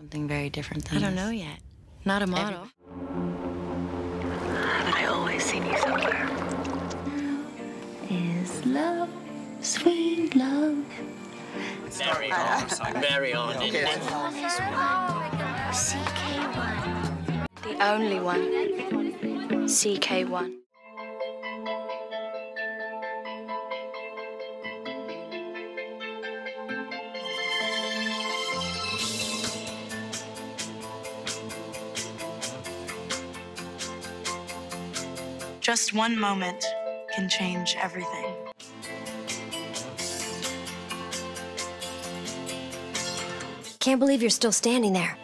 something very different than I don't this. know yet. Not a model. Ah, but I always see you somewhere. Is love, sweet love. Very on. Very on. CK1. The only one. CK1. Just one moment can change everything. Can't believe you're still standing there.